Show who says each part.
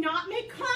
Speaker 1: not make comments